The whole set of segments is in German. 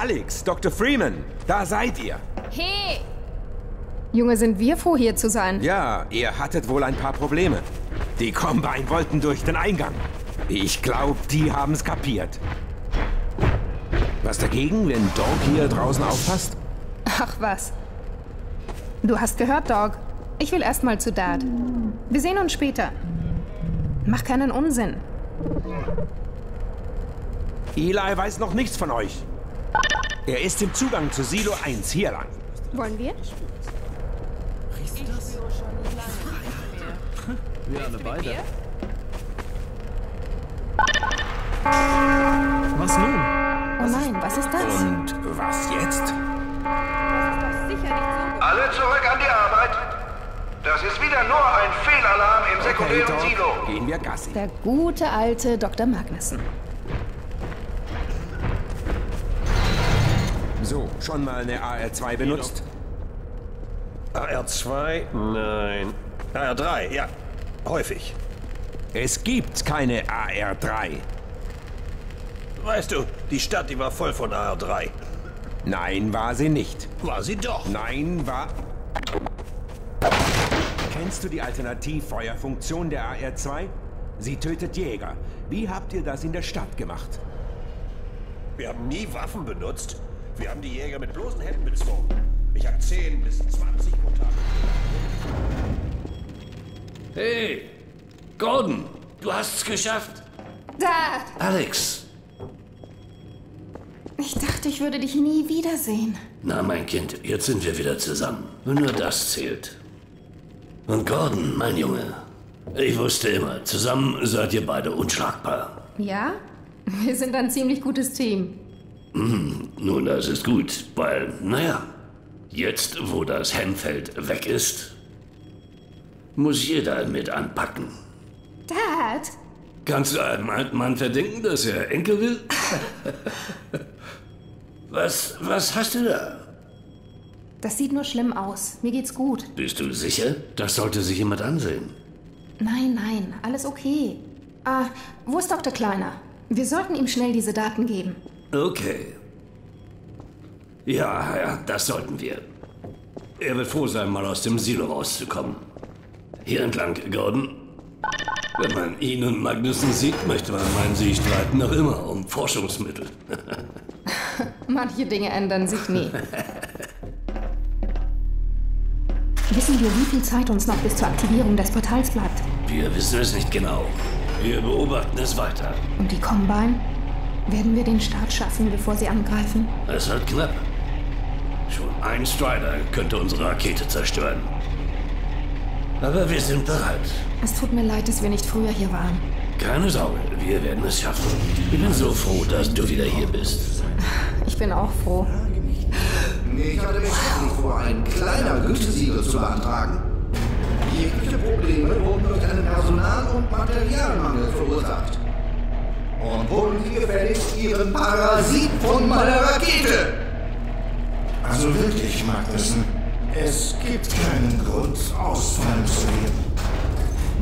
Alex, Dr. Freeman, da seid ihr. Hey! Junge, sind wir froh, hier zu sein. Ja, ihr hattet wohl ein paar Probleme. Die Combine wollten durch den Eingang. Ich glaube, die haben's kapiert. Was dagegen, wenn Dog hier draußen aufpasst? Ach was. Du hast gehört, Dog. Ich will erst mal zu Dad. Wir sehen uns später. Mach keinen Unsinn. Eli weiß noch nichts von euch. Er ist im Zugang zu Silo 1 hier lang. Wollen wir? Wir alle beide. Was nun? Oh nein, was ist das? Und was jetzt? Alle zurück an die Arbeit. Das ist wieder nur ein Fehlalarm im Okay, sekundären Dog, Silo. gehen wir Gassi. Der gute alte Dr. Magnussen. So, schon mal eine AR2 benutzt? AR2? Nein. AR3, ja. Häufig. Es gibt keine AR3. Weißt du, die Stadt, die war voll von AR3. Nein, war sie nicht. War sie doch. Nein, war... Kennst du die Alternativfeuerfunktion der AR2? Sie tötet Jäger. Wie habt ihr das in der Stadt gemacht? Wir haben nie Waffen benutzt. Wir haben die Jäger mit bloßen Händen bezwungen. Ich habe 10 bis 20 pro Tag. Hey, Gordon, du hast's geschafft. Dad! Alex, Ich dachte, ich würde dich nie wiedersehen. na mein Kind, jetzt sind wir wieder zusammen. Nur das zählt. Und Gordon, mein Junge, ich wusste immer, zusammen seid ihr beide unschlagbar. Ja? Wir sind ein ziemlich gutes Team. Nun, das ist gut, weil, naja, jetzt, wo das Hemmfeld weg ist, muss jeder mit anpacken. Dad! Kannst du einem alten Mann verdenken, dass er Enkel will? was, was hast du da? Das sieht nur schlimm aus. Mir geht's gut. Bist du sicher? Das sollte sich jemand ansehen. Nein, nein, alles okay. Ah, wo ist Dr. Kleiner? Wir sollten ihm schnell diese Daten geben. Okay. Ja, ja, das sollten wir. Er wird froh sein, mal aus dem Silo rauszukommen. Hier entlang, Gordon. Wenn man ihn und Magnussen sieht, möchte man meinen, sie streiten noch immer um Forschungsmittel. Manche Dinge ändern sich nie. Wissen wir, wie viel Zeit uns noch bis zur Aktivierung des Portals bleibt? Wir wissen es nicht genau. Wir beobachten es weiter. Und die Combine? Werden wir den Start schaffen, bevor sie angreifen? Es wird knapp. Ein Strider könnte unsere Rakete zerstören. Aber wir sind bereit. Es tut mir leid, dass wir nicht früher hier waren. Keine Sorge, wir werden es schaffen. Ich bin so froh, dass du wieder hier bist. Ich bin auch froh. Ich hatte mich nicht vor, ein kleiner Gütesiegel zu beantragen. Jegliche Probleme wurden durch einen Personal- und Materialmangel verursacht. Und holen Sie gefälligst Ihren Parasit von meiner Rakete! Also wirklich, Magnussen, es gibt keinen Grund, ausfallen zu werden.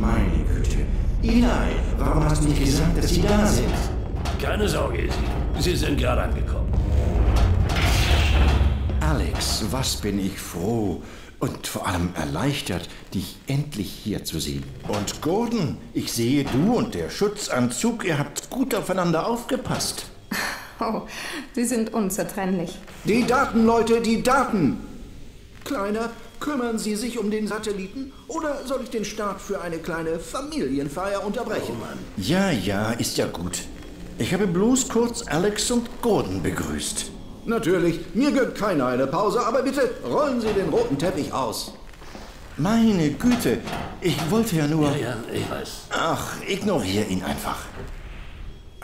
Meine Güte. Eli, warum hast du nicht gesagt, dass sie da sind? Keine Sorge, Izzy. Sie sind gerade angekommen. Alex, was bin ich froh und vor allem erleichtert, dich endlich hier zu sehen. Und Gordon, ich sehe, du und der Schutzanzug, ihr habt gut aufeinander aufgepasst. Oh, sie sind unzertrennlich. Die Daten, Leute, die Daten! Kleiner, kümmern Sie sich um den Satelliten oder soll ich den Start für eine kleine Familienfeier unterbrechen? Ja, ja, ist ja gut. Ich habe bloß kurz Alex und Gordon begrüßt. Natürlich, mir gönnt keiner eine Pause, aber bitte rollen Sie den roten Teppich aus. Meine Güte, ich wollte ja nur... Ja, ja, ich weiß. Ach, ignoriere ihn einfach.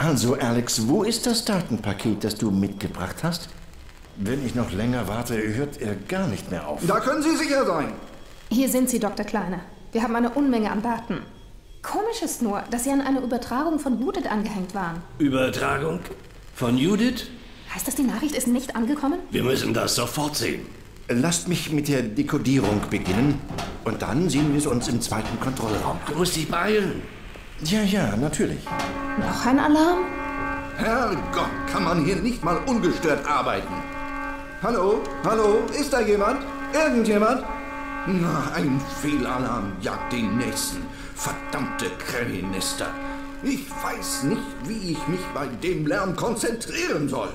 Also, Alex, wo ist das Datenpaket, das du mitgebracht hast? Wenn ich noch länger warte, hört er gar nicht mehr auf. Da können Sie sicher sein. Hier sind sie, Dr. Kleiner. Wir haben eine Unmenge an Daten. Komisch ist nur, dass sie an eine Übertragung von Judith angehängt waren. Übertragung von Judith? Heißt das, die Nachricht ist nicht angekommen? Wir müssen das sofort sehen. Lasst mich mit der Dekodierung beginnen und dann sehen wir es uns im zweiten Kontrollraum Du musst dich beeilen. Ja, ja, natürlich. Noch ein Alarm? Herrgott, kann man hier nicht mal ungestört arbeiten. Hallo? Hallo? Ist da jemand? Irgendjemand? Na, ein Fehlalarm jagt den nächsten. Verdammte Krähennester. Ich weiß nicht, wie ich mich bei dem Lärm konzentrieren soll.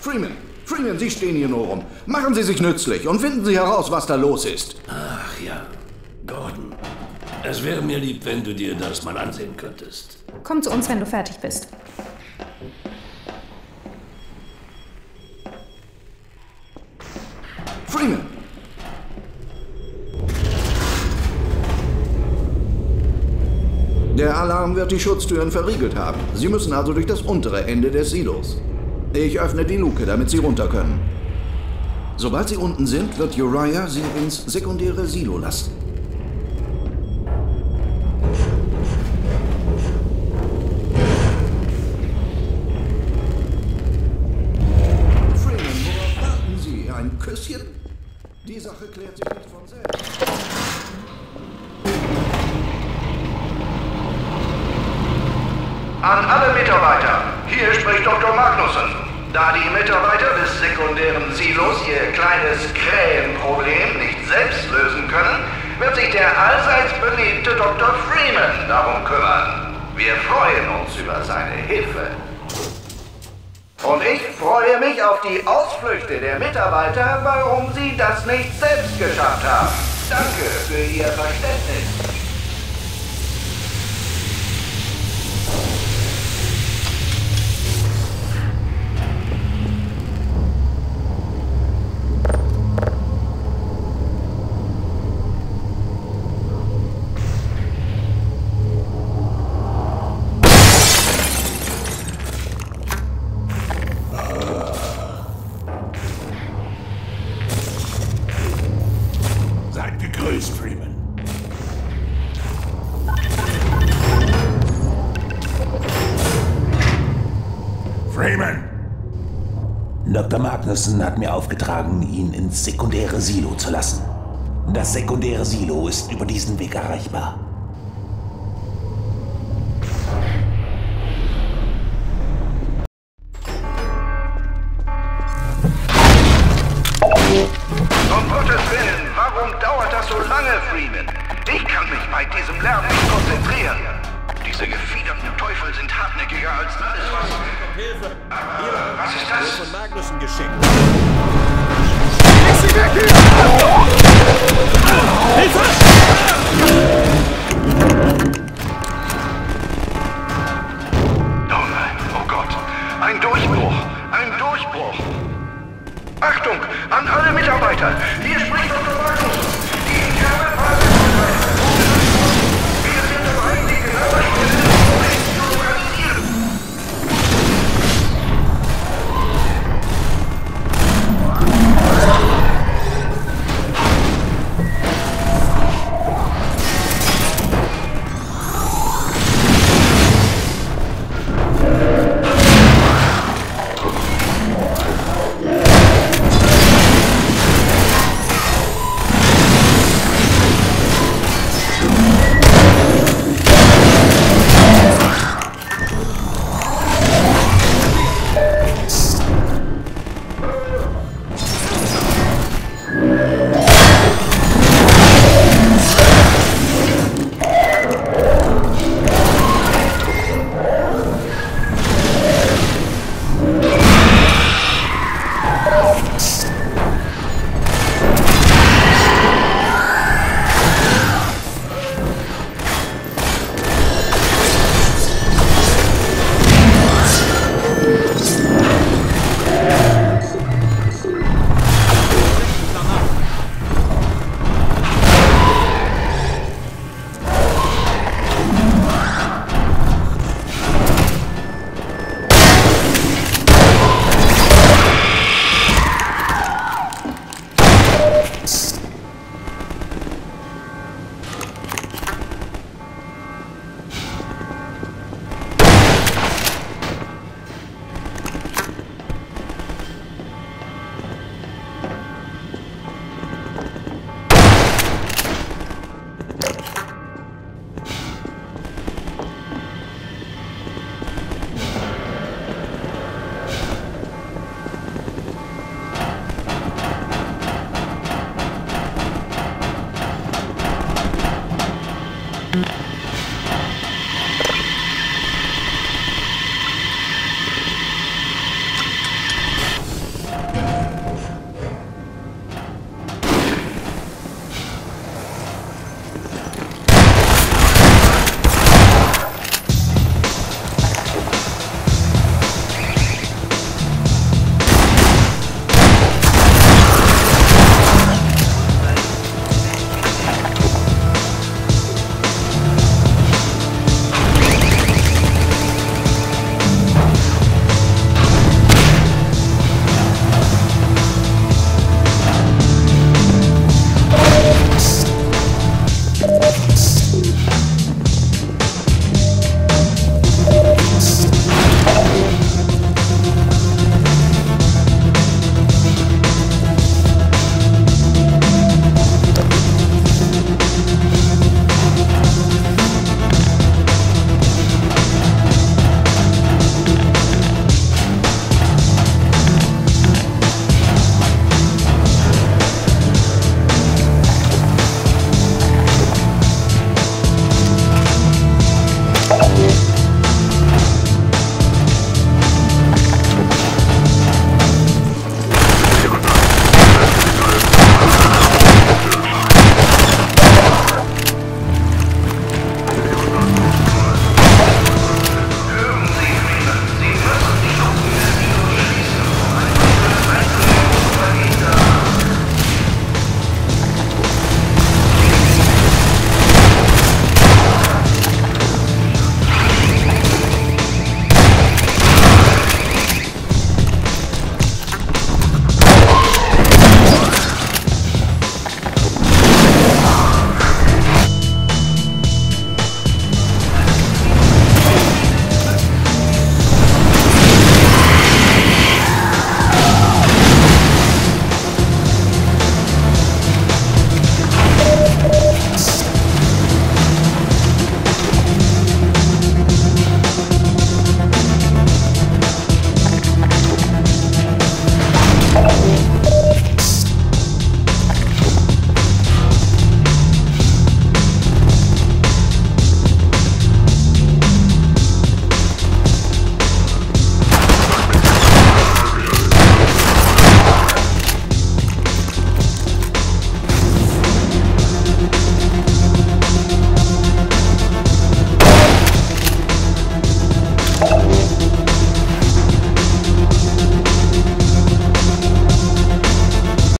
Freeman, Freeman, Sie stehen hier nur rum. Machen Sie sich nützlich und finden Sie heraus, was da los ist. Ach ja, Gordon. Es wäre mir lieb, wenn du dir das mal ansehen könntest. Komm zu uns, wenn du fertig bist. Freeman! Der Alarm wird die Schutztüren verriegelt haben. Sie müssen also durch das untere Ende des Silos. Ich öffne die Luke, damit Sie runter können. Sobald Sie unten sind, wird Uriah Sie ins sekundäre Silo lassen. Die Sache klärt sich nicht von selbst. An alle Mitarbeiter, hier spricht Dr. Magnussen. Da die Mitarbeiter des sekundären Silos ihr kleines Krähenproblem nicht selbst lösen können, wird sich der allseits beliebte Dr. Freeman darum kümmern. Wir freuen uns über seine Hilfe. Und ich freue mich auf die Ausflüchte der Mitarbeiter, warum sie das nicht selbst geschafft haben. Danke für Ihr Verständnis. Dr. Magnussen hat mir aufgetragen, ihn ins sekundäre Silo zu lassen. Das sekundäre Silo ist über diesen Weg erreichbar. Um Gottes Willen, warum dauert das so lange, Freeman? Ich kann mich bei diesem Lärm nicht konzentrieren. Diese gefiederten Teufel sind hartnäckiger als alles, was... Hilfe! Aber was ist das? Von Magnussen geschickt. Oh nein, oh Gott. Ein Durchbruch. Ein Durchbruch. Achtung, an alle Mitarbeiter. Hier spricht Dr. Magnus.